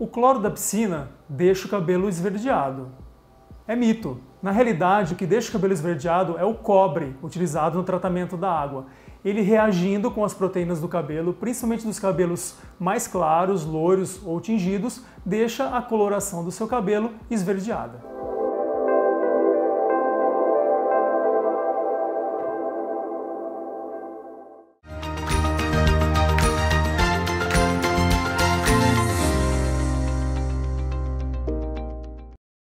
O cloro da piscina deixa o cabelo esverdeado. É mito. Na realidade, o que deixa o cabelo esverdeado é o cobre utilizado no tratamento da água. Ele reagindo com as proteínas do cabelo, principalmente dos cabelos mais claros, loiros ou tingidos, deixa a coloração do seu cabelo esverdeada.